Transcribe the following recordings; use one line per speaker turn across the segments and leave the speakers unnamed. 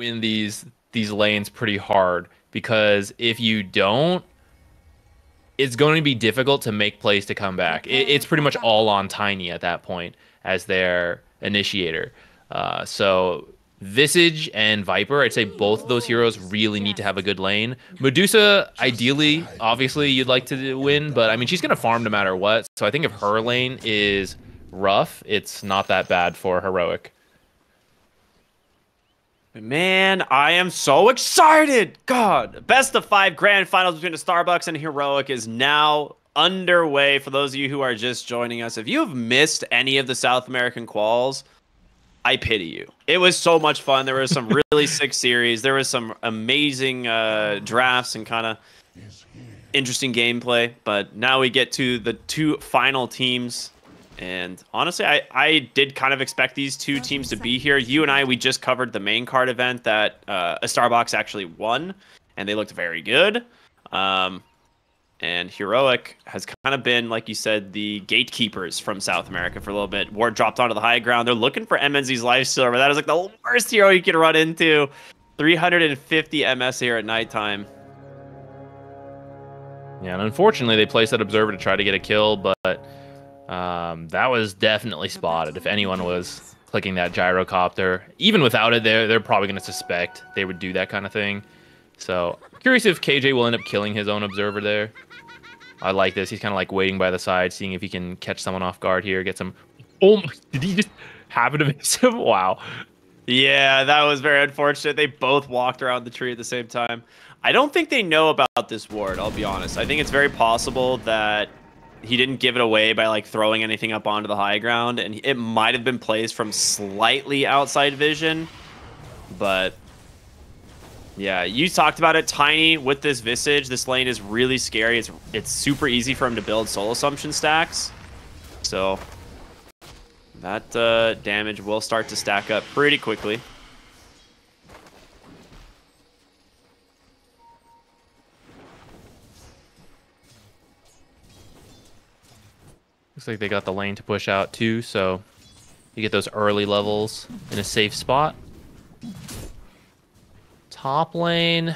win these these lanes pretty hard because if you don't, it's going to be difficult to make plays to come back. It, it's pretty much all on Tiny at that point as their initiator. Uh, so Visage and Viper, I'd say both of those heroes really need to have a good lane. Medusa, ideally, obviously, you'd like to win, but I mean, she's going to farm no matter what. So I think if her lane is rough, it's not that bad for Heroic.
Man, I am so excited! God, best of five grand finals between the Starbucks and Heroic is now underway. For those of you who are just joining us, if you have missed any of the South American quals, I pity you. It was so much fun. There was some really sick series. There was some amazing uh, drafts and kind of interesting gameplay. But now we get to the two final teams and honestly, I, I did kind of expect these two teams to be here. You and I, we just covered the main card event that uh, a Starbucks actually won, and they looked very good. Um, and Heroic has kind of been, like you said, the gatekeepers from South America for a little bit. Ward dropped onto the high ground. They're looking for MNZ's Lifestealer, but that is like the worst hero you can run into. 350 MS here at nighttime.
Yeah, and unfortunately, they placed that observer to try to get a kill, but um, that was definitely spotted. If anyone was clicking that gyrocopter, even without it, they're, they're probably going to suspect they would do that kind of thing. So, curious if KJ will end up killing his own observer there. I like this. He's kind of like waiting by the side, seeing if he can catch someone off guard here, get some. Oh, my, did he just happen to miss him? Wow.
Yeah, that was very unfortunate. They both walked around the tree at the same time. I don't think they know about this ward, I'll be honest. I think it's very possible that he didn't give it away by like throwing anything up onto the high ground, and it might have been placed from slightly outside vision, but yeah, you talked about it. Tiny with this Visage, this lane is really scary. It's it's super easy for him to build soul assumption stacks, so that uh, damage will start to stack up pretty quickly.
Looks like they got the lane to push out too, so you get those early levels in a safe spot. Top lane.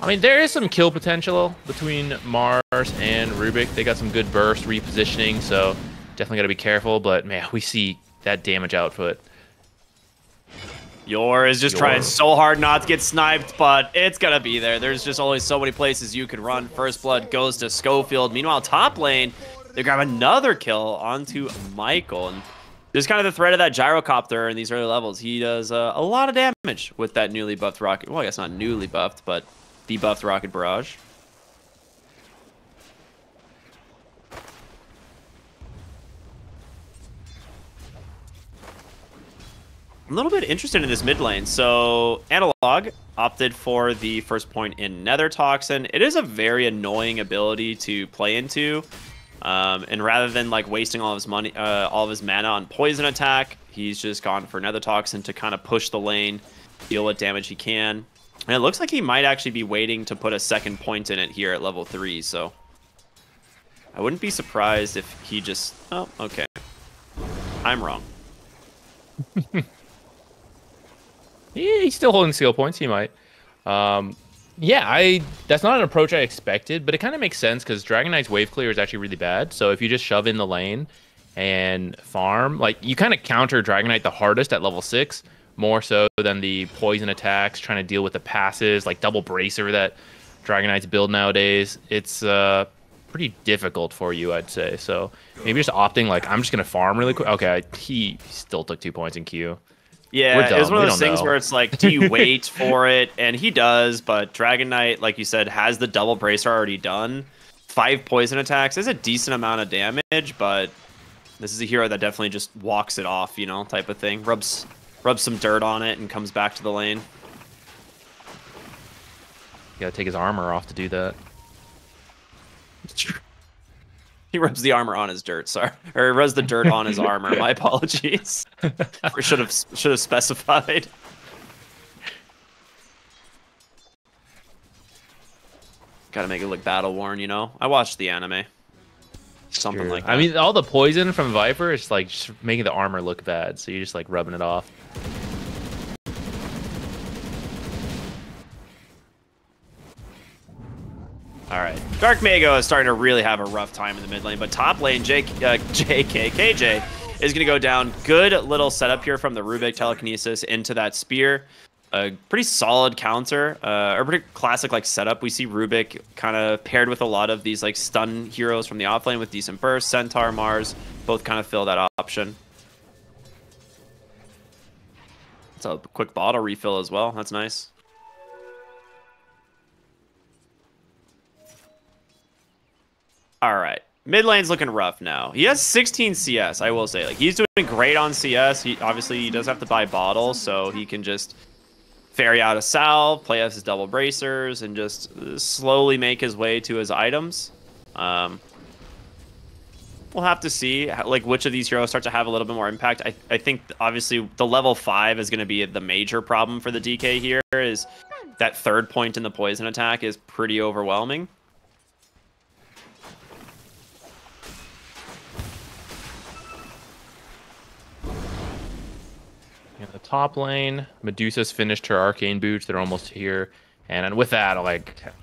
I mean, there is some kill potential between Mars and Rubik. They got some good burst repositioning, so definitely got to be careful. But man, we see that damage output.
Yor is just Yor. trying so hard not to get sniped, but it's gonna be there. There's just only so many places you could run. First blood goes to Scofield. Meanwhile, top lane, they grab another kill onto Michael. And just kind of the threat of that gyrocopter in these early levels. He does uh, a lot of damage with that newly buffed rocket. Well, I guess not newly buffed, but debuffed rocket barrage. I'm a little bit interested in this mid lane. So Analog opted for the first point in Nether Toxin. It is a very annoying ability to play into. Um, and rather than like wasting all of his money, uh, all of his mana on poison attack, he's just gone for another toxin to kind of push the lane, deal what damage he can. And it looks like he might actually be waiting to put a second point in it here at level three. So I wouldn't be surprised if he just. Oh, okay. I'm wrong.
he's still holding skill points. He might. Um, yeah, I that's not an approach I expected, but it kind of makes sense because Dragon Knight's wave clear is actually really bad. So if you just shove in the lane and farm, like you kind of counter Dragon Knight the hardest at level six, more so than the poison attacks, trying to deal with the passes, like double bracer that Dragon Knights build nowadays. It's uh pretty difficult for you, I'd say. So maybe just opting like I'm just gonna farm really quick. Okay, he still took two points in queue.
Yeah, it was one of those things know. where it's like, do you wait for it? And he does, but Dragon Knight, like you said, has the double bracer already done. Five poison attacks is a decent amount of damage, but this is a hero that definitely just walks it off, you know, type of thing. Rubs rubs some dirt on it and comes back to the lane.
You gotta take his armor off to do that.
He rubs the armor on his dirt, sorry, or he rubs the dirt on his armor. My apologies. or should have should have specified. Got to make it look battle worn, you know. I watched the anime. Something like that.
I mean, all the poison from Viper is like making the armor look bad, so you're just like rubbing it off.
All right. Dark Mago is starting to really have a rough time in the mid lane, but top lane, J uh, JK, KJ, is going to go down. Good little setup here from the Rubik Telekinesis into that Spear. A pretty solid counter, uh, or pretty classic like setup. We see Rubik kind of paired with a lot of these like stun heroes from the offlane with decent burst. Centaur, Mars, both kind of fill that option. It's a quick bottle refill as well. That's nice. All right. Mid lane's looking rough now. He has 16 CS, I will say. Like he's doing great on CS. He obviously he does have to buy bottles, so he can just ferry out a salve, play as his double bracers, and just slowly make his way to his items. Um, we'll have to see like which of these heroes start to have a little bit more impact. I, I think obviously the level five is going to be the major problem for the DK here. Is that third point in the poison attack is pretty overwhelming.
In the top lane, Medusa's finished her arcane boots. They're almost here, and with that, like, it'd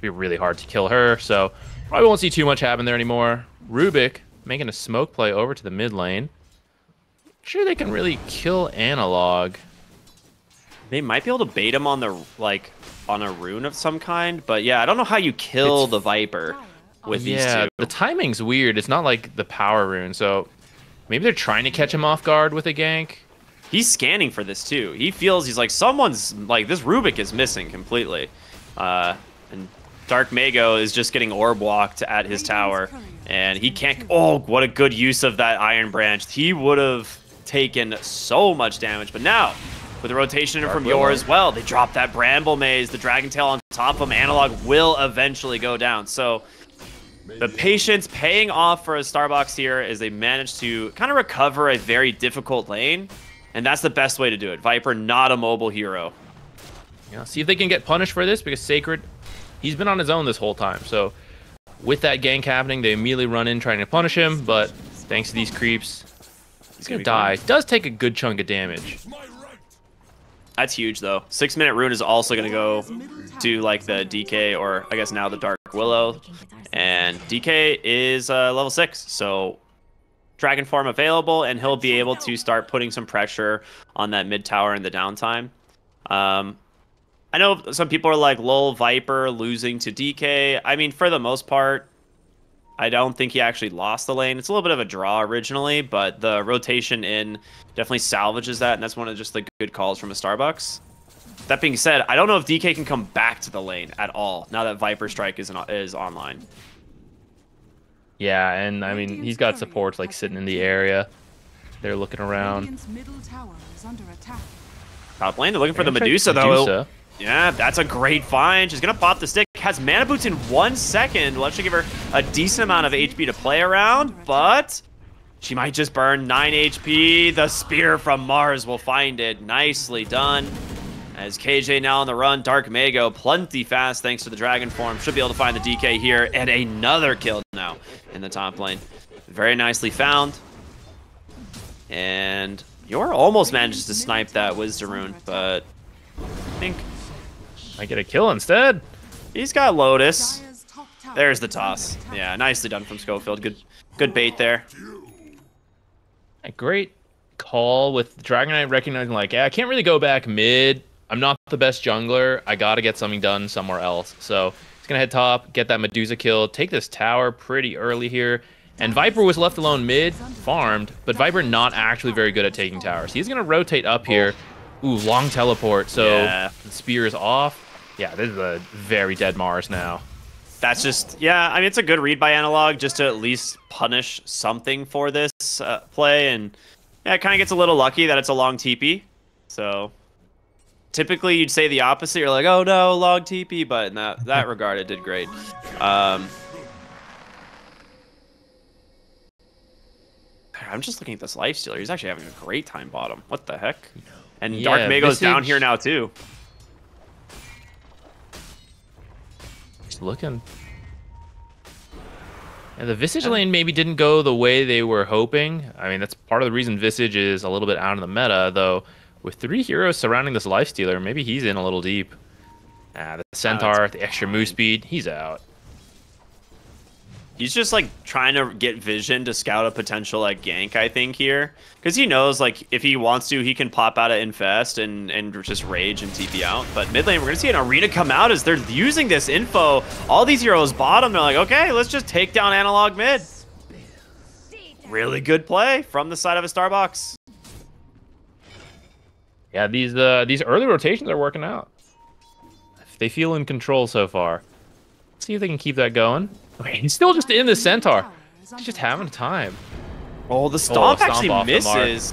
be really hard to kill her. So probably won't see too much happen there anymore. Rubik making a smoke play over to the mid lane. Sure, they can really kill Analog.
They might be able to bait him on the like on a rune of some kind, but yeah, I don't know how you kill it's, the Viper with these
yeah,
two.
the timing's weird. It's not like the power rune, so maybe they're trying to catch him off guard with a gank.
He's scanning for this too. He feels he's like someone's like this Rubik is missing completely, uh, and Dark Mago is just getting orb walked at his tower, and he can't. Oh, what a good use of that Iron Branch. He would have taken so much damage, but now with the rotation Dark from Yor as well, they drop that Bramble Maze, the Dragon Tail on top of him. Analog will eventually go down. So the patience paying off for a Starbucks here as they manage to kind of recover a very difficult lane. And that's the best way to do it. Viper, not a mobile hero.
Yeah, see if they can get punished for this because Sacred he's been on his own this whole time. So with that gank happening, they immediately run in trying to punish him, but thanks to these creeps, he's gonna, die. Does take a good chunk of damage.
That's huge though. Six minute rune is also gonna go to like the DK or I guess now the Dark Willow. And DK is uh, level six, so Dragon form available, and he'll be able to start putting some pressure on that mid tower in the downtime. Um, I know some people are like, lol, Viper losing to DK. I mean, for the most part, I don't think he actually lost the lane. It's a little bit of a draw originally, but the rotation in definitely salvages that, and that's one of just the good calls from a Starbucks. That being said, I don't know if DK can come back to the lane at all now that Viper Strike is, is online.
Yeah, and I mean, he's got supports like sitting in the area. They're looking around.
Top lane, they're looking for the Medusa, Medusa. though. Yeah, that's a great find. She's going to pop the stick. Has mana boots in one second. We'll actually give her a decent amount of HP to play around, but she might just burn 9 HP. The spear from Mars will find it. Nicely done. As KJ now on the run, Dark Mago plenty fast thanks to the Dragon form. Should be able to find the DK here. And another kill now in the top lane. Very nicely found. And Yor almost manages to snipe that wisdom rune, but I think
I get a kill instead.
He's got Lotus. There's the toss. Yeah, nicely done from Scofield. Good good bait there.
A great call with Dragon Knight recognizing like, yeah, I can't really go back mid. I'm not the best jungler. I gotta get something done somewhere else. So he's gonna head top, get that Medusa kill, take this tower pretty early here. And Viper was left alone mid, farmed, but Viper not actually very good at taking towers. He's gonna rotate up here. Ooh, long teleport. So yeah. the spear is off. Yeah, this is a very dead Mars now.
That's just, yeah, I mean, it's a good read by Analog just to at least punish something for this uh, play. And yeah, it kind of gets a little lucky that it's a long TP. So typically you'd say the opposite. You're like, oh no, log TP. But in that, that regard, it did great. Um, I'm just looking at this life stealer. He's actually having a great time bottom. What the heck? And yeah, Dark Mago's down here now too.
He's looking. And the Visage lane maybe didn't go the way they were hoping. I mean, that's part of the reason Visage is a little bit out of the meta, though. With three heroes surrounding this Lifestealer, maybe he's in a little deep. Ah, the Centaur, the extra move speed, he's out.
He's just like trying to get vision to scout a potential like gank, I think here, because he knows like if he wants to, he can pop out of infest and and just rage and TP out. But mid lane, we're gonna see an arena come out as they're using this info. All these heroes bottom, they're like, okay, let's just take down analog mid. Really good play from the side of a Starbucks.
Yeah, these uh, these early rotations are working out. They feel in control so far. Let's see if they can keep that going. Okay, he's still just in the centaur. He's just having time.
Oh, the stomp, oh, stomp actually misses.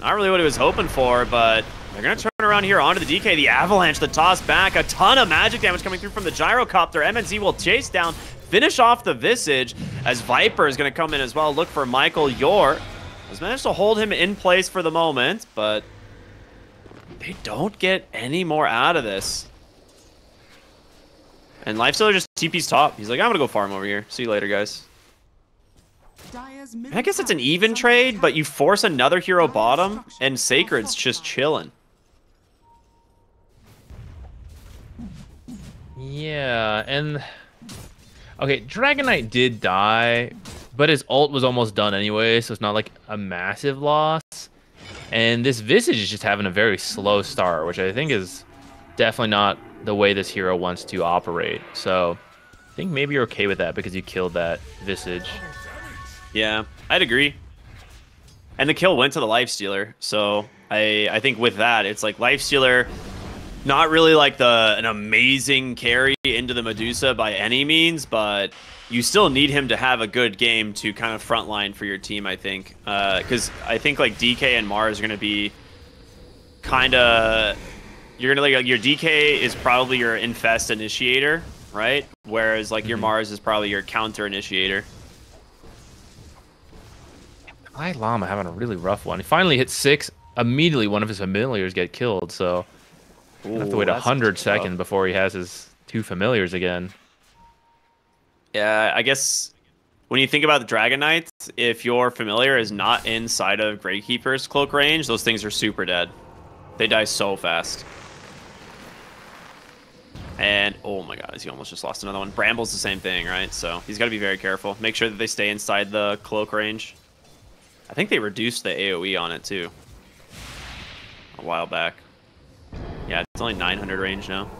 Not really what he was hoping for, but they're going to turn around here onto the DK. The Avalanche, the toss back. A ton of magic damage coming through from the Gyrocopter. MNZ will chase down, finish off the Visage, as Viper is going to come in as well. Look for Michael Yor. Has managed to hold him in place for the moment, but they don't get any more out of this. And Lifestealer just TP's top. He's like, I'm gonna go farm over here. See you later, guys. I guess it's an even trade, but you force another hero bottom, and Sacred's just chilling.
Yeah, and... Okay, Dragon Knight did die, but his ult was almost done anyway, so it's not like a massive loss. And this Visage is just having a very slow start, which I think is definitely not the way this hero wants to operate. So I think maybe you're okay with that because you killed that Visage.
Yeah, I'd agree. And the kill went to the Lifestealer, so I I think with that, it's like Lifestealer, not really like the an amazing carry into the Medusa by any means, but you still need him to have a good game to kind of frontline for your team, I think. Because uh, I think like DK and Mars are going to be kind of you're gonna like your DK is probably your infest initiator, right? Whereas like mm -hmm. your. Mars is probably your counter initiator.
Davai Lama having a really rough one. He finally hit six. Immediately, one of his familiars get killed. So Ooh, have to wait a hundred seconds before he has his two familiars again.
Yeah, I guess when you think about the Dragon Knights, if your familiar is not inside of Gravekeeper's cloak range, those things are super dead. They die so fast. And, oh my god, he almost just lost another one. Bramble's the same thing, right? So he's got to be very careful. Make sure that they stay inside the cloak range. I think they reduced the AoE on it, too. A while back. Yeah, it's only 900 range now.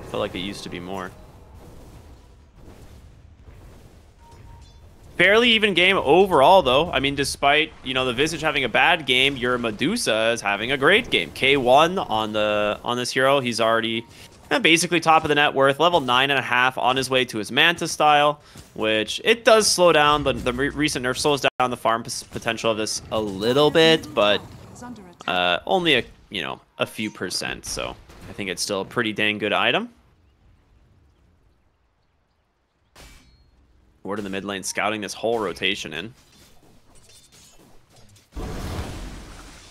I felt like it used to be more. Fairly even game overall, though. I mean, despite, you know, the Visage having a bad game, your Medusa is having a great game. K1 on the on this hero. He's already basically top of the net worth, level 9.5 on his way to his Manta style, which it does slow down. The, the recent nerf slows down the farm potential of this a little bit, but uh, only a, you know, a few percent. So I think it's still a pretty dang good item. Ward in the mid lane scouting this whole rotation in.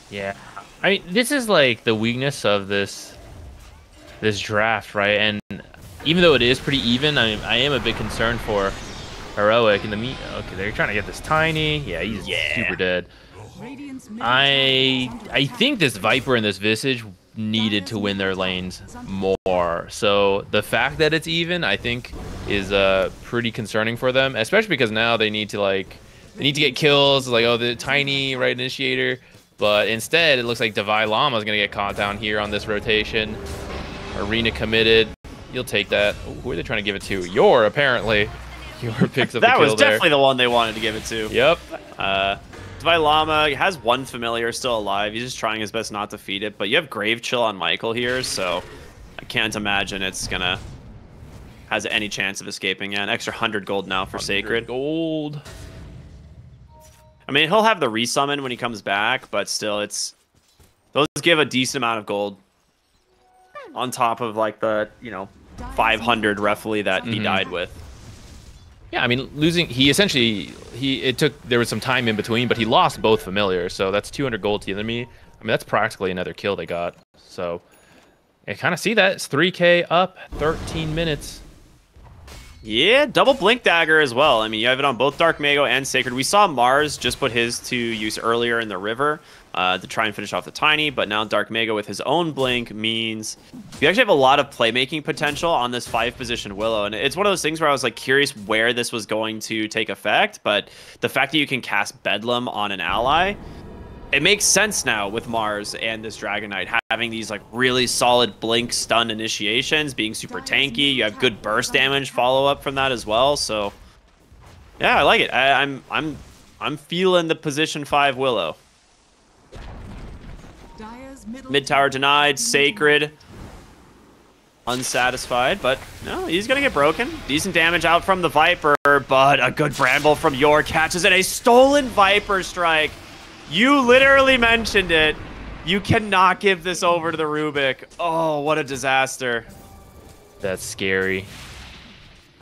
Yeah. I mean, this is like the weakness of this this draft, right? And even though it is pretty even, I, I am a bit concerned for Heroic in the meet. Okay, they're trying to get this tiny. Yeah, he's yeah. super dead. I I think this Viper and this Visage needed to win their lanes more. So the fact that it's even, I think, is uh, pretty concerning for them, especially because now they need to like they need to get kills. Like oh, the tiny right initiator, but instead it looks like Davai Lama is gonna get caught down here on this rotation. Arena committed. You'll take that. who are they trying to give it to? Yor, apparently. Yor picks up
That
was
definitely
there.
the one they wanted to give it to.
Yep.
Uh, Davai Lama has one familiar still alive. He's just trying his best not to feed it. But you have Grave Chill on Michael here, so I can't imagine it's gonna has any chance of escaping. Yeah, an extra 100 gold now for Sacred.
gold.
I mean, he'll have the resummon when he comes back, but still, it's those give a decent amount of gold on top of like the you know 500 roughly that he mm -hmm. died with.
Yeah, I mean, losing he essentially he it took there was some time in between, but he lost both familiars, so that's 200 gold to the enemy. I mean, that's practically another kill they got. So, I kind of see that it's 3k up, 13 minutes.
Yeah, double blink dagger as well. I mean, you have it on both Dark Mago and Sacred. We saw Mars just put his to use earlier in the river. uh, to try and finish off the Tiny, but now Dark Mago with his own Blink means you actually have a lot of playmaking potential on this five position Willow. And it's one of those things where I was like curious where this was going to take effect, but the fact that you can cast Bedlam on an ally, it makes sense now with Mars and this Dragon Knight having these like really solid Blink stun initiations, being super tanky. You have good burst damage follow up from that as well. So yeah, I like it. I, I'm I'm I'm feeling the position five Willow. Mid tower denied, sacred. Unsatisfied, but no, he's gonna get broken. Decent damage out from the Viper, but a good Bramble from Yor catches it. A stolen Viper strike. You literally mentioned it. You cannot give this over to the Rubik. Oh, what a disaster.
That's scary.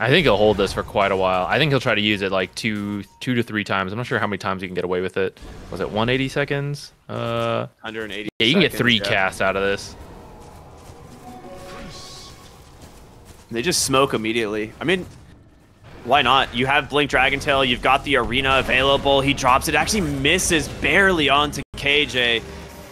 I think he'll hold this for quite a while. I think he'll try to use it like two, two to three times. I'm not sure how many times you can get away with it. Was it 180 seconds? Uh,
180.
Yeah, you can get three yeah. casts out of this.
They just smoke immediately. I mean, why not? You have Blink Dragon Tail. You've got the arena available. He drops it. Actually misses barely onto KJ.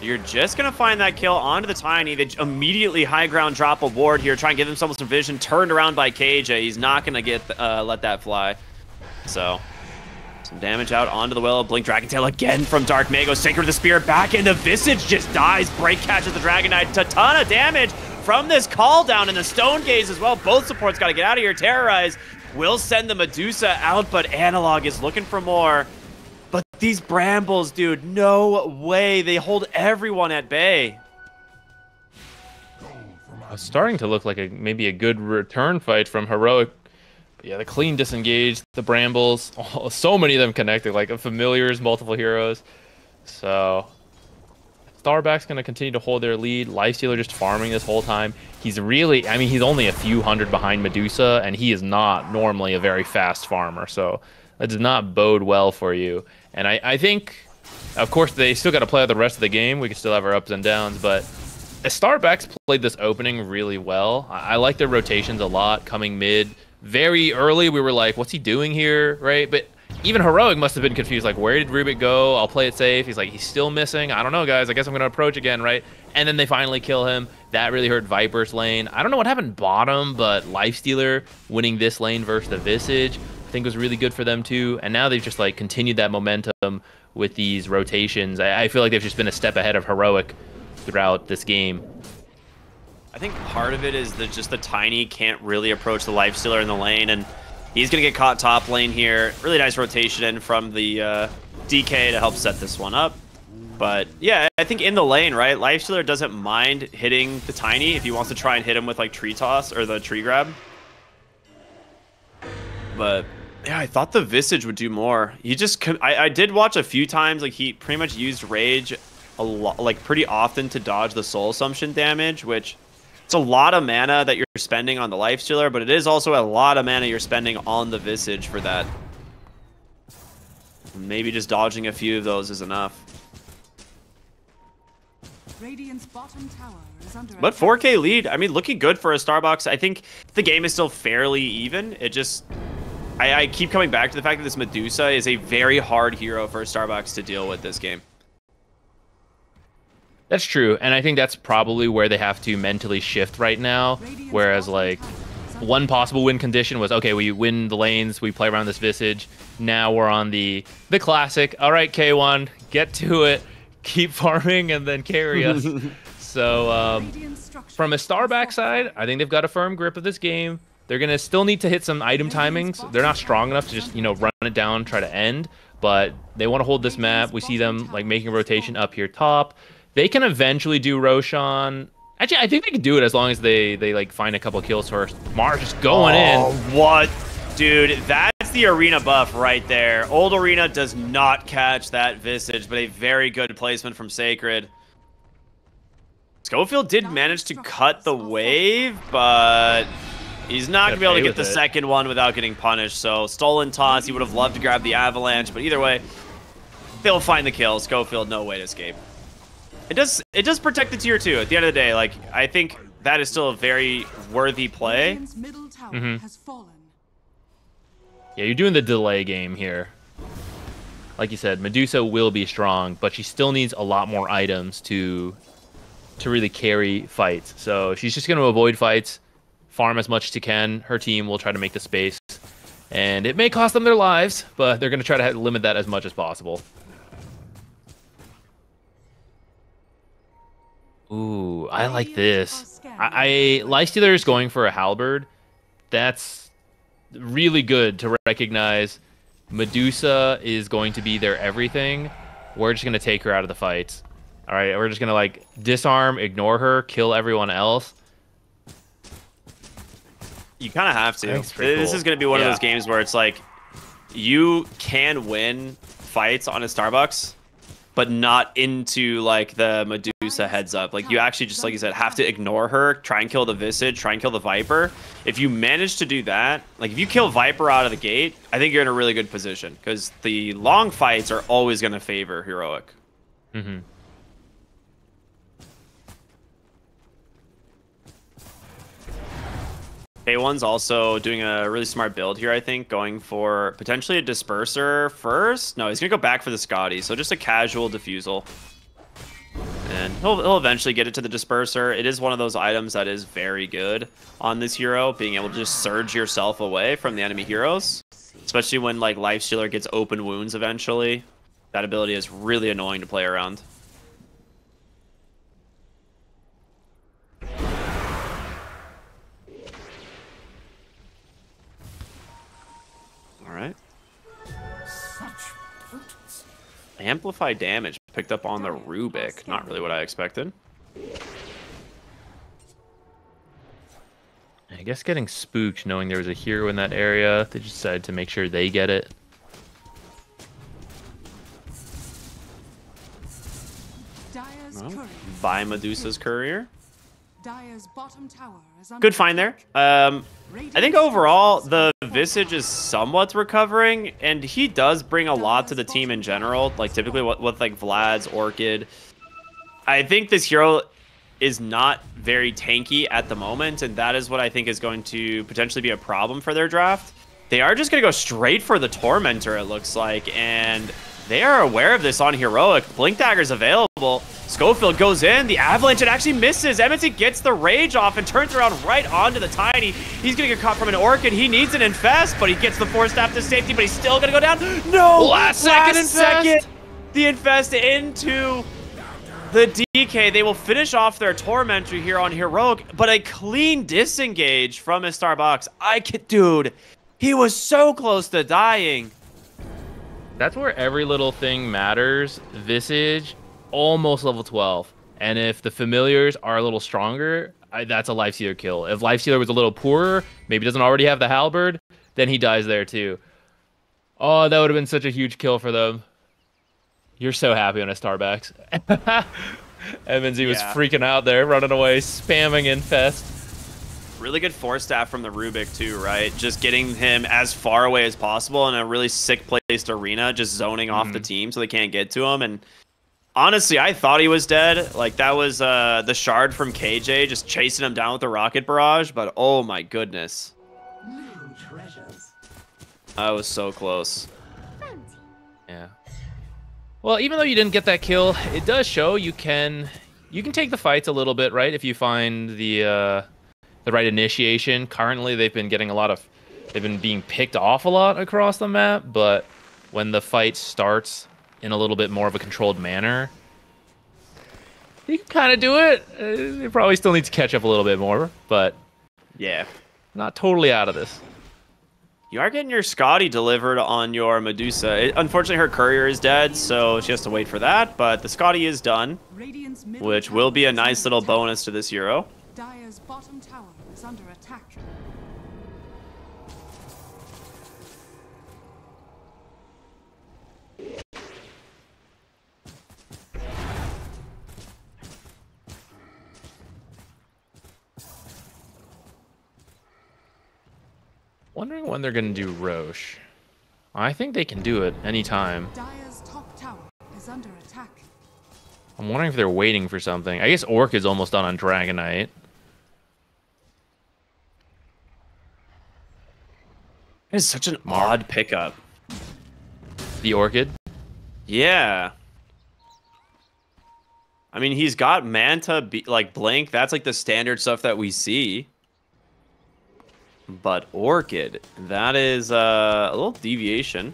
You're just going to find that kill onto the Tiny. They immediately high ground drop a ward here, try and give themselves some vision. Turned around by KJ. He's not going to get uh, let that fly. So, some damage out onto the Willow. Blink Dragon Tail again from Dark Mago. Sacred the Spear back into Visage just dies. Break catches the Dragon Knight. A ton of damage from this call down and the Stone Gaze as well. Both supports got to get out of here. Terrorize will send the Medusa out, but Analog is looking for more. But these brambles, dude, no way. They hold everyone at bay.
It's starting to look like a maybe a good return fight from Heroic. But yeah, the clean disengage, the brambles, oh, so many of them connected, like familiars, multiple heroes. So Starbuck's going to continue to hold their lead. Lifestealer just farming this whole time. He's really, I mean, he's only a few hundred behind Medusa, and he is not normally a very fast farmer. So that does not bode well for you. And I, I think, of course, they still got to play out the rest of the game. We can still have our ups and downs, but Starbucks played this opening really well. I, I like their rotations a lot, coming mid. Very early, we were like, what's he doing here, right? But even Heroic must have been confused, like, where did Rubik go? I'll play it safe. He's like, he's still missing. I don't know, guys. I guess I'm going to approach again, right? And then they finally kill him. That really hurt Viper's lane. I don't know what happened bottom, but Lifestealer winning this lane versus the Visage I think was really good for them too. And now they've just like continued that momentum with these rotations. I, I feel like they've just been a step ahead of heroic throughout this game.
I think part of it is that just the tiny can't really approach the life stealer in the lane, and he's gonna get caught top lane here. Really nice rotation in from the uh, DK to help set this one up. But yeah, I think in the lane, right, Lifestealer doesn't mind hitting the Tiny if he wants to try and hit him with like tree toss or the tree grab. But yeah, I thought the Visage would do more. He just, I, I did watch a few times, like he pretty much used Rage a lot, like pretty often to dodge the Soul Assumption damage, which it's a lot of mana that you're spending on the Life Stealer, but it is also a lot of mana you're spending on the Visage for that. Maybe just dodging a few of those is enough. But 4k lead, I mean, looking good for a Starbucks. I think the game is still fairly even. It just I, I keep coming back to the fact that this Medusa is a very hard hero for a Starbucks to deal with this game.
That's true, and I think that's probably where they have to mentally shift right now. Whereas, like, one possible win condition was okay, we win the lanes, we play around this Visage. Now we're on the the classic. All right, K1, get to it, keep farming, and then carry us. so, um, from a Starbucks side, I think they've got a firm grip of this game. They're going to still need to hit some item timings. They're not strong enough to just, you know, run it down, try to end. But they want to hold this map. We see them, like, making a rotation up here top. They can eventually do Roshan. Actually, I think they can do it as long as they, they like, find a couple kills first. Mars just going oh,
in. what? Dude, that's the arena buff right there. Old Arena does not catch that Visage, but a very good placement from Sacred. Scofield did manage to cut the wave, but He's not going to be able to get the it. second one without getting punished. So stolen toss. He would have loved to grab the avalanche, but either way, they'll find the kill. Scofield, no way to escape. It does. It does protect the tier two. At the end of the day, like I think that is still a very worthy play.
Mm -hmm. Yeah, you're doing the delay game here. like you said, Medusa will be strong, but she still needs a lot more items to to really carry fights. So she's just going to avoid fights, farm as much as she can. Her team will try to make the space, and it may cost them their lives, but they're going to try to limit that as much as possible. Ooh, I like this. I, I Lifestealer is going for a halberd. That's really good to recognize Medusa is going to be their everything. We're just going to take her out of the fight. All right, we're just going to like disarm, ignore her, kill everyone else.
You kind of have to. This
cool.
is going to be one
yeah.
of those games where it's like you can win fights on a Starbucks, but not into like the Medusa heads up. Like you actually just like you said have to ignore her, try and kill the Visage, try and kill the Viper. If you manage to do that, like if you kill Viper out of the gate, I think you're in a really good position because the long fights are always going to favor heroic.
Mm-hmm.
K1's also doing a really smart build here, I think, going for potentially a disperser first. No, he's going to go back for the Skadi, so just a casual diffusal. And he'll, he'll eventually get it to the disperser. It is one of those items that is very good on this hero, being able to just surge yourself away from the enemy heroes. Especially when like Life Stealer gets open wounds eventually. That ability is really annoying to play around. All right. Amplify damage picked up on the Rubik. Not really what I expected.
I guess getting spooked knowing there was a hero in that area, they just decided to make sure they get it.
Well, buy Medusa's courier.
Good
Good find there. Um, I think overall the Visage is somewhat recovering, and he does bring a lot to the team in general. Like typically with, with like Vlad's Orchid, I think this hero is not very tanky at the moment, and that is what I think is going to potentially be a problem for their draft. They are just going to go straight for the Tormentor, it looks like, and they are aware of this on Heroic. Blink Dagger's available. Scofield goes in. The Avalanche, it actually misses. Edmonton gets the Rage off and turns around right onto the Tiny. He's going to get caught from an Orchid. He needs an Infest, but he gets the Force Staff to safety, but he's still going to go down. No!
Last second
Last
Infest!
second! The Infest into the DK. They will finish off their Tormentor here on Heroic, but a clean disengage from his Starbucks. I could, dude, he was so close to dying.
That's where every little thing matters. Visage, almost level 12. And if the familiars are a little stronger, I, that's a Life Stealer kill. If Life Stealer was a little poorer, maybe doesn't already have the Halberd, then he dies there too. Oh, that would have been such a huge kill for them. You're so happy on a Starbucks. Evans, he was freaking out there, running away, spamming Infest.
Really good Force Staff from the Rubik too, right? Just getting him as far away as possible in a really sick placed arena, just zoning off the mm-hmm. team so they can't get to him. And honestly, I thought he was dead. Like that was uh, the shard from KJ just chasing him down with the rocket barrage. But oh my goodness, I was so close.
Yeah. Well, even though you didn't get that kill, it does show you can you can take the fights a little bit, right? If you find the uh, the right initiation. Currently, they've been getting a lot of they've been being picked off a lot across the map, but when the fight starts in a little bit more of a controlled manner, you can kind of do it. Uh, you probably still needs to catch up a little bit more, but
Yeah.
not totally out of this.
You are getting your Skadi delivered on your Medusa. It, unfortunately, her courier is dead, so she has to wait for that. But the Skadi is done, which will be a nice little bonus to this hero.
Dire's bottom tower is under attack.
I'm wondering when they're gonna do Rosh. I think they can do it anytime.
Dire's top tower is under attack.
I'm wondering if they're waiting for something. I guess Orc is almost done on Dragon Knight.
It is such an odd pickup.
The Orchid.
Yeah. I mean, he's got Manta, like Blink. That's like the standard stuff that we see. But Orchid, that is uh, a little deviation.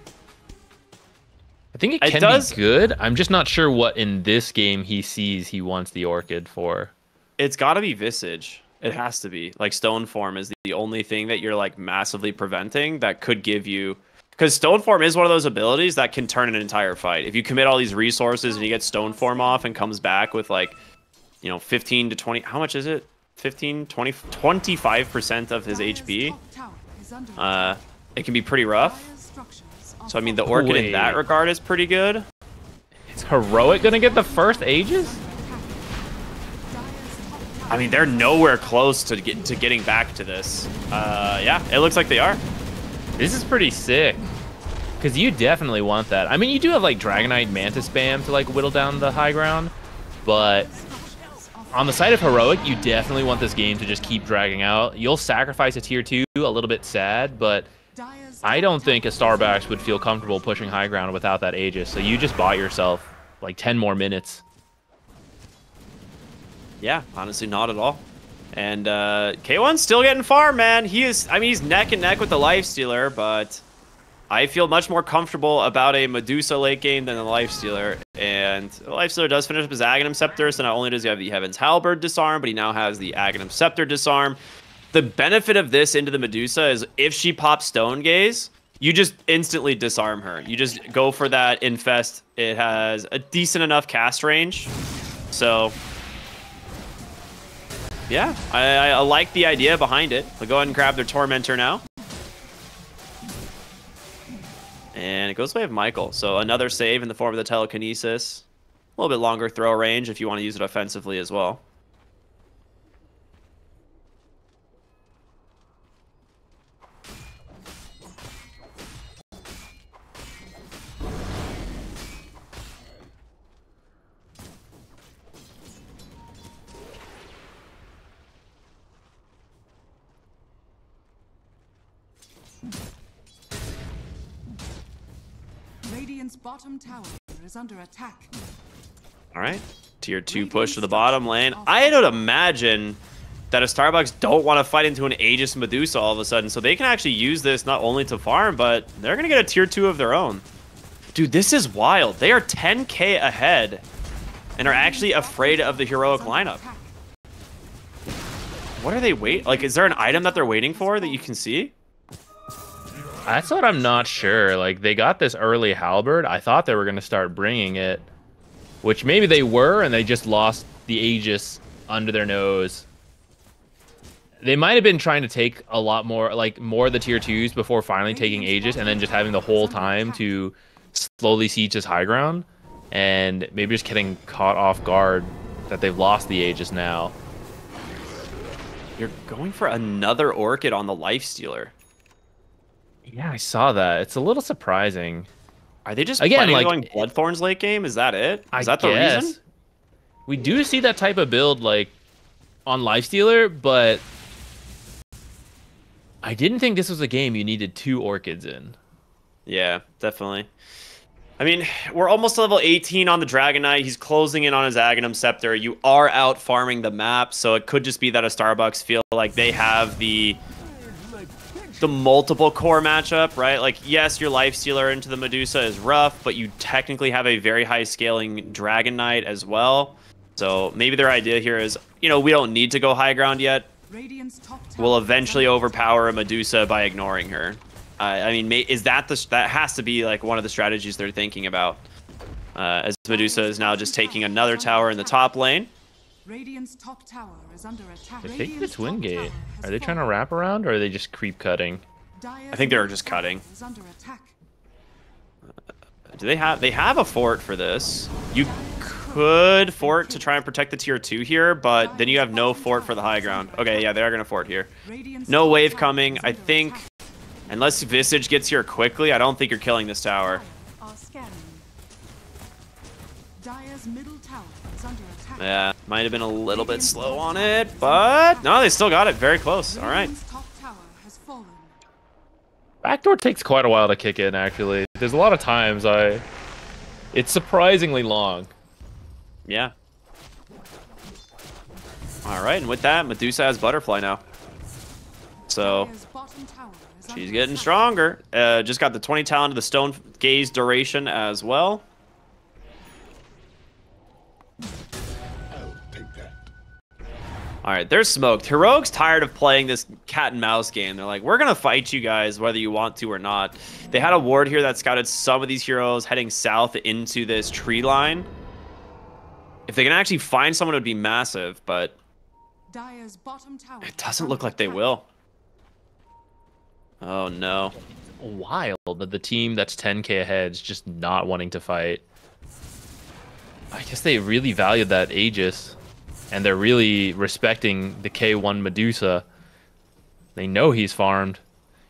I think it
It
can
does-
be good. I'm just not sure what in this game he sees he wants the Orchid for.
It's got to be Visage. It has to be. Like Stone Form is the only thing that you're like massively preventing that could give you because Stone Form is one of those abilities that can turn an entire fight. If you commit all these resources and you get Stone Form off and comes back with like, you know, 15 to 20, how much is it? 15, 20, 25% of his HP.
top tower is under
Uh, it can be pretty rough.
Dire's structures are
So I mean, the. Orchid in that regard is pretty good.
Is Heroic gonna get the first Aegis?
Dire's top tower
I mean, they're nowhere close to get to getting back to this. Uh, yeah, it looks like they are.
This is pretty sick. Because you definitely want that. I mean, you do have like Dragon Knight Mantis spam to like whittle down the high ground, but on the side of Heroic, you definitely want this game to just keep dragging out. You'll sacrifice a tier 2, a little bit sad, but I don't think a Starbucks would feel comfortable pushing high ground without that Aegis, so you just bought yourself like 10 more minutes.
Yeah, honestly, not at all. And uh, K1's still getting far, man. He is. I mean, he's neck and neck with the Life Stealer, but I feel much more comfortable about a Medusa late game than a Life Stealer. And the Life Stealer does finish up his Aghanim Scepter, so not only does he have the Heaven's Halberd disarm, but he now has the Aghanim Scepter disarm. The benefit of this into the Medusa is if she pops Stone Gaze, you just instantly disarm her. You just go for that Infest. It has a decent enough cast range. So yeah, I, I, I like the idea behind it. They'll go ahead and grab their Tormentor now. And it goes away of Michael. So another save in the form of the Telekinesis. A little bit longer throw range if you want to use it offensively as well.
Bottom tower is under attack.
All right. Tier 2 push to the bottom lane. I don't imagine that a Starbucks don't want to fight into an Aegis Medusa all of a sudden, so they can actually use this not only to farm, but they're going to get a tier 2 of their own. Dude, this is wild. They are 10k ahead and are actually afraid of the heroic lineup. What are they wait? Like, is there an item that they're waiting for that you can see?
That's what I'm not sure. Like they got this early halberd. I thought they were going to start bringing it, which maybe they were, and they just lost the Aegis under their nose. They might have been trying to take a lot more, like more of the tier twos before finally taking Aegis, and then just having the whole time to slowly siege his high ground, and maybe just getting caught off guard that they've lost the Aegis now.
You're going for another Orchid on the Life Stealer.
Yeah, I saw that. It's a little surprising.
Are they just
Again,
planning
like-
going Bloodthorns late game? Is that it? Is
I
that the
guess.
reason?
We do see that type of build like on Lifestealer, but I didn't think this was a game you needed two orchids in.
Yeah, definitely. I mean, we're almost level 18 on the Dragon Knight. He's closing in on his Aghanim Scepter. You are out farming the map, so it could just be that a Starbucks feel like they have the the multiple core matchup, right? Like, yes, your Life Stealer into the Medusa is rough, but you technically have a very high scaling Dragon Knight as well. So maybe their idea here is, you know, we don't need to go high ground yet.
Radiant's top tower
We'll eventually overpower a Medusa by ignoring her. Uh, I mean, may, is that the that has to be like one of the strategies they're thinking about? Uh, as Medusa is now just taking another tower in the top lane.
Radiant's top tower is under attack.
They're taking
Radiant's
the twin gate. Are they trying to wrap around or are they just creep cutting?
I think they're just cutting.
is.
Do they have they have a fort for this? You could fort to try and protect the tier two here, but then you have no fort for the high ground. Okay, yeah, they are gonna fort here. No wave coming. I think unless Visage gets here quickly, I don't think you're killing this tower.
Are scanning. Dire's middle
Yeah, might have been a little bit slow on it, but no, they still got it very close. All right.
Radiant's top tower has fallen.
Backdoor takes quite a while to kick in, actually. There's a lot of times I It's surprisingly long.
Yeah. All right, and with that, Medusa has Butterfly now. So
Dire's bottom tower is
she's getting stronger. Uh, just got the 20 talent of the Stone Gaze duration as well. All right, they're smoked. Heroic's tired of playing this cat and mouse game. They're like, we're going to fight you guys whether you want to or not. They had a ward here that scouted some of these heroes heading south into this tree line. If they can actually find someone, it would be massive, but
Dire's bottom tower
it
is
doesn't look like they will. Oh, no.
Wild that the team that's 10k ahead is just not wanting to fight. I guess they really valued that Aegis, and they're really respecting the K1 Medusa. They know he's farmed.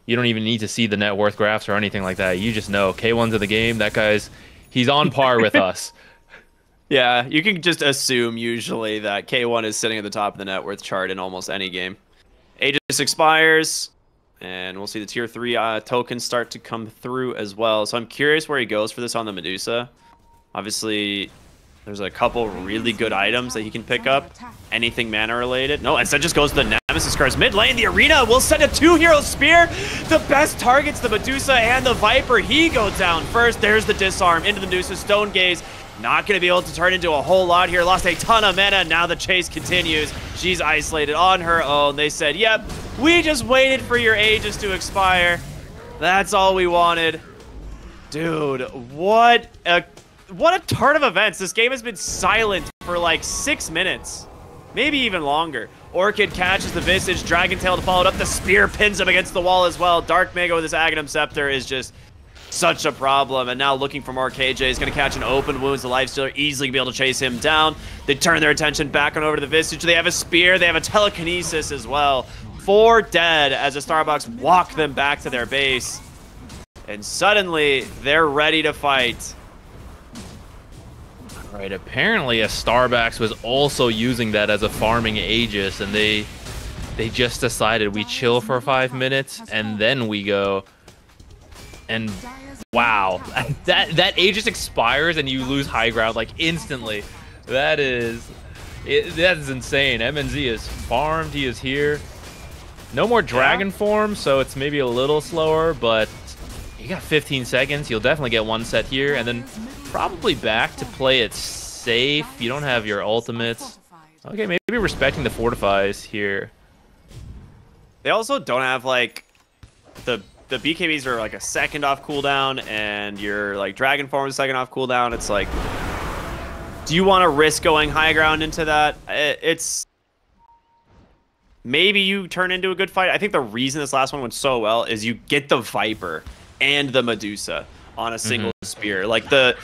You don't even need to see the net worth graphs or anything like that. You just know K1's in the game. That guy's he's on par with us.
Yeah, you can just assume usually that K1 is sitting at the top of the net worth chart in almost any game. Aegis expires, and we'll see the tier 3 uh, tokens start to come through as well. So I'm curious where he goes for this on the Medusa. Obviously, there's a couple really good items that he can pick up. Anything mana related. No, instead just goes to the Nemesis Curse. Mid lane, the arena will send a two-hero spear. The best targets, the Medusa and the Viper. He goes down first. There's the disarm into the Medusa. Stone Gaze. Not going to be able to turn into a whole lot here. Lost a ton of mana. Now the chase continues. She's isolated on her own. They said, yep, we just waited for your Aegis to expire. That's all we wanted. Dude, what a what a turn of events. This game has been silent for like six minutes. Maybe even longer. Orchid catches the Visage, Dragon Tail to follow it up. The spear pins him against the wall as well. Dark Mago with his Aghanim Scepter is just such a problem. And now looking for more KJ. He's going to catch an open wounds. The Lifestealer easily be able to chase him down. They turn their attention back on over to the Visage. They have a spear. They have a telekinesis as well. Four dead as the Starbucks walk them back to their base. And suddenly, they're ready to fight.
Right. Apparently, estar_backs was also using that as a farming Aegis, and they they just decided we chill for five minutes and then we go. And wow, that that Aegis expires and you lose high ground like instantly. That is, it, that is insane. MNZ is farmed. He is here. No more dragon form, so it's maybe a little slower, but you got 15 seconds. You'll definitely get one set here, and then probably back to play it safe. You don't have your ultimates. Okay, maybe respecting the fortifies here.
They also don't have like the the BKBs are like a second off cooldown, and your like Dragon Form is second off cooldown. It's like, do you want to risk going high ground into that? It's maybe you turn into a good fight. I think the reason this last one went so well is you get the Viper and the Medusa on a mm-hmm. single spear. Like the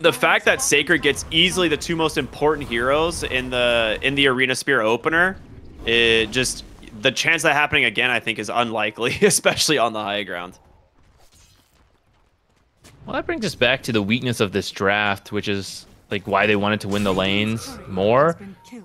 the fact that Sacred gets easily the two most important heroes in the in the Arena Spear opener, it just the chance that happening again, I think, is unlikely, especially on the high ground.
Well, that brings us back to the weakness of this draft, which is like why they wanted to win the lanes more.
has been killed.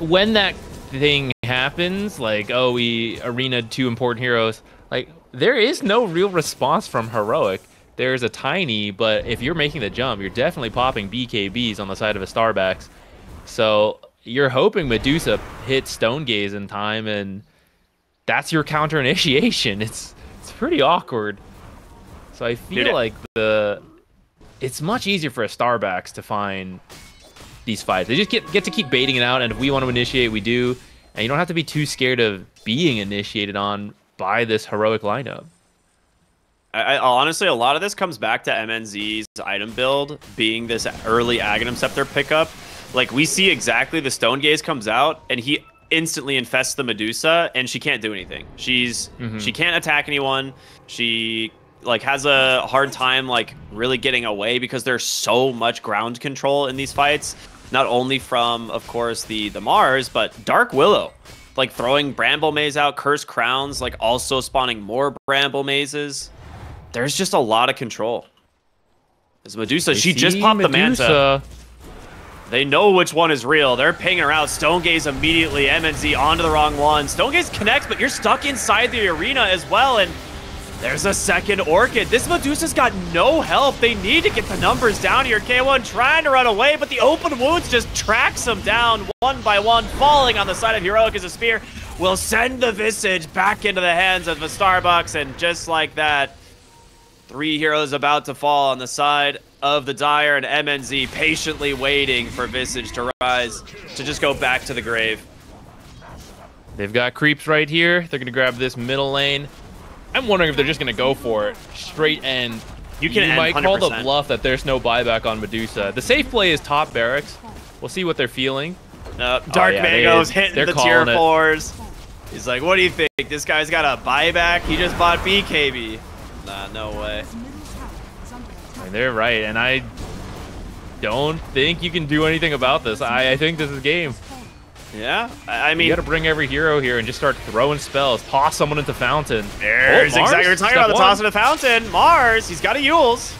when that thing happens, like, oh, we arena two important heroes, like, there is no real response from Heroic. There's a tiny, but if you're making the jump, you're definitely popping BKBs on the side of estar_backs. So you're hoping Medusa hits Stone Gaze in time, and that's your counter initiation. It's it's pretty awkward. So I feel
Dude,
like the it's much easier for estar_backs to find these fights. They just get get to keep baiting it out, and if we want to initiate, we do. And you don't have to be too scared of being initiated on by this heroic lineup.
I, I honestly, a lot of this comes back to MNZ's item build being this early Aghanim Scepter pickup. Like we see exactly the Stone Gaze comes out, and he instantly infests the Medusa, and she can't do anything. She's mm-hmm. she can't attack anyone. She like has a hard time like really getting away because there's so much ground control in these fights. Not only from, of course, the the Mars, but Dark Willow, like throwing Bramble Maze out, Cursed Crowns, like also spawning more Bramble Mazes. There's just a lot of control. As Medusa, she just popped the Manta.
Medusa.
They know which one is real. They're pinging her out. Stone Gaze immediately. MNZ onto the wrong one. Stone Gaze connects, but you're stuck inside the arena as well. And There's a second Orchid. This Medusa's got no help. They need to get the numbers down here. K1 trying to run away, but the open wounds just tracks them down one by one, falling on the side of Heroic as a spear will send the Visage back into the hands of the Starbucks, and just like that, three heroes about to fall on the side of the Dire, and MNZ patiently waiting for Visage to rise, to just go back to the grave.
They've got creeps right here. They're going to grab this middle lane. I'm wondering if they're just going to go for it. Straight end.
You can
you might call the bluff that there's no buyback on Medusa. The safe play is top barracks. We'll see what they're feeling.
Uh, Dark
Oh, yeah, they-
Mago's hitting
they're
the tier
it.
fours. He's like, what do you think? This guy's got a buyback? He just bought BKB. Nah, no way.
His middle tower is under attack.
And they're right, and I don't think you can do anything about this. I, I think this is game.
Yeah, I mean,
You got to bring every hero here and just start throwing spells. Toss someone into fountain.
there's
Oh,
exactly we're talking
step
about the
one.
toss in the fountain. Mars, he's got a Eul's.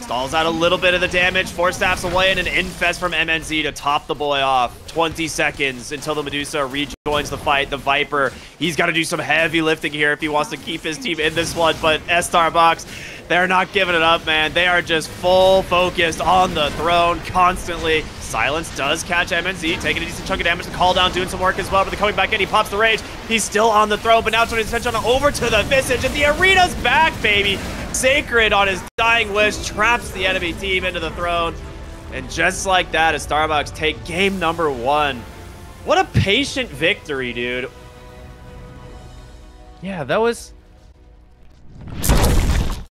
Stalls out a little bit of the damage. Force Staffs away and an infest from MNZ to top the boy off. 20 seconds until the Medusa rejoins the fight. The Viper, he's got to do some heavy lifting here if he wants to keep his team in this one. But estar_backs, they're not giving it up, man. They are just full focused on the throne constantly. Silence does catch MNZ, taking a decent chunk of damage. The call down doing some work as well, but they're coming back in. He pops the rage. He's still on the throne, but now turning his attention over to the Visage, and the arena's back, baby. Sacred on his dying wish traps the enemy team into the throne. And just like that, as Starbucks take game number one. What a patient victory, dude.
Yeah, that was